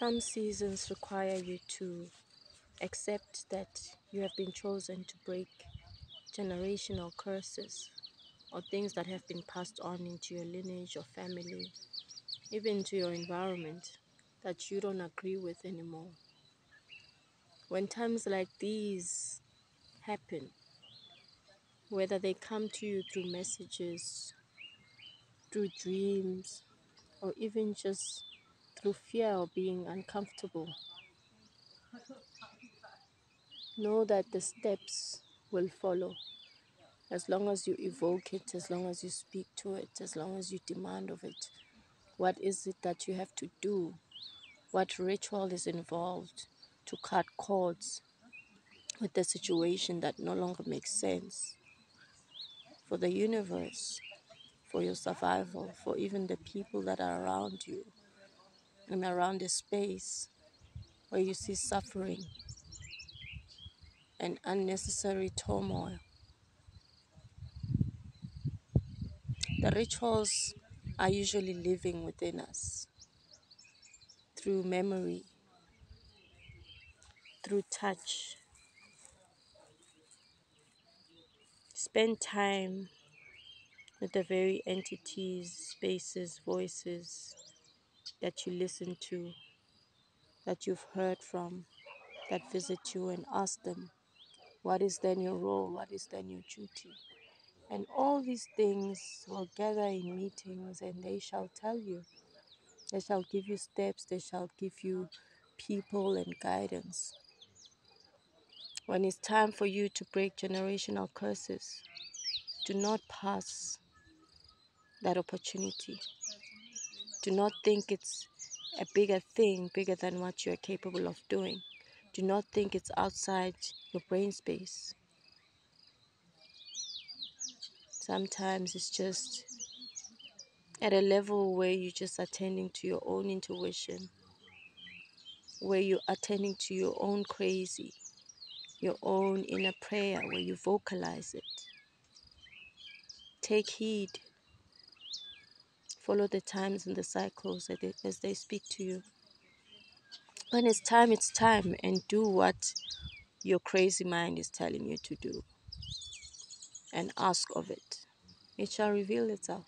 Some seasons require you to accept that you have been chosen to break generational curses or things that have been passed on into your lineage or family, even to your environment that you don't agree with anymore. When times like these happen, whether they come to you through messages, through dreams, or even just through fear of being uncomfortable, know that the steps will follow as long as you evoke it, as long as you speak to it, as long as you demand of it. What is it that you have to do? What ritual is involved to cut cords with the situation that no longer makes sense? For the universe, for your survival, for even the people that are around you and around the space where you see suffering and unnecessary turmoil. The rituals are usually living within us through memory, through touch. Spend time with the very entities, spaces, voices that you listen to, that you've heard from, that visit you, and ask them, What is then your role? What is then your duty? And all these things will gather in meetings and they shall tell you. They shall give you steps, they shall give you people and guidance. When it's time for you to break generational curses, do not pass that opportunity. Do not think it's a bigger thing, bigger than what you are capable of doing. Do not think it's outside your brain space. Sometimes it's just at a level where you're just attending to your own intuition, where you're attending to your own crazy, your own inner prayer, where you vocalize it. Take heed. Follow the times and the cycles as they, speak to you. When it's time, it's time, and do what your crazy mind is telling you to do and ask of it. It shall reveal itself.